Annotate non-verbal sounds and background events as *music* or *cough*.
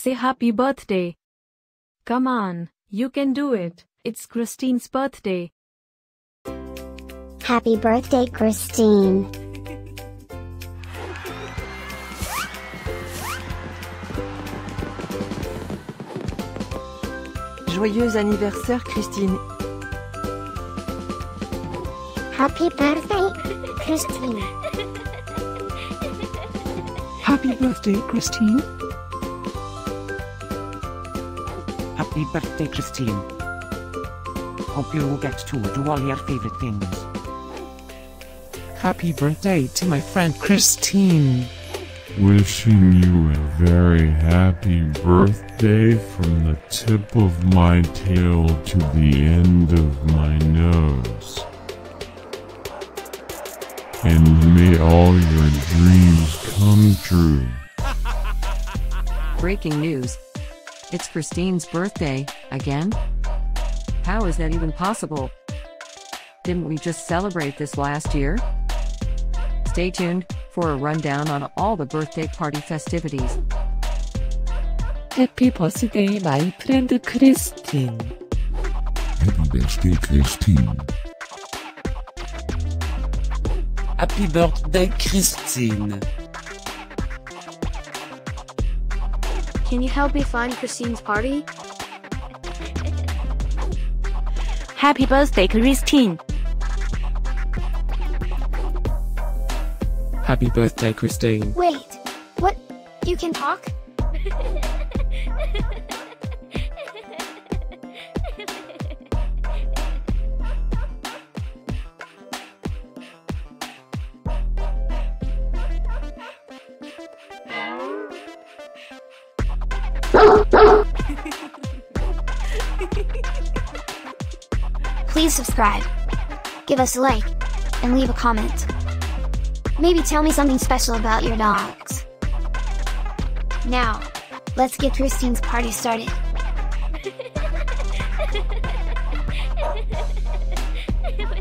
Say happy birthday. Come on, you can do it. It's Christine's birthday. Happy birthday, Christine. Joyeux anniversaire Christine. Happy birthday, Christine. Happy birthday, Christine. Happy birthday, Christine. Hope you will get to do all your favorite things. Happy birthday to my friend Christine. Wishing you a very happy birthday from the tip of my tail to the end of my nose. And may all your dreams come true. Breaking news. It's Christine's birthday, again? How is that even possible? Didn't we just celebrate this last year? Stay tuned for a rundown on all the birthday party festivities. Happy birthday, my friend Christine. Happy birthday, Christine. Happy birthday, Christine. Can you help me find Christine's party? Happy birthday, Christine. Happy birthday, Christine. Wait, what? You can talk? *laughs* *laughs* Please subscribe, give us a like, and leave a comment. Maybe tell me something special about your dogs. Now, let's get Christine's party started. *laughs*